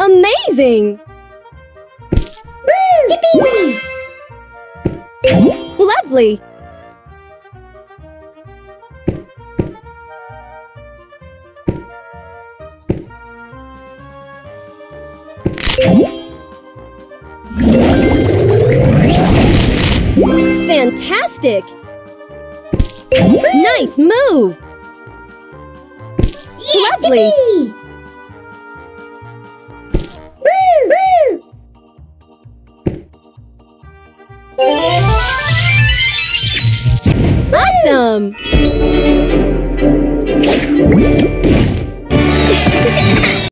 Amazing! Lovely! Fantastic! Nice move! Lovely! Awesome!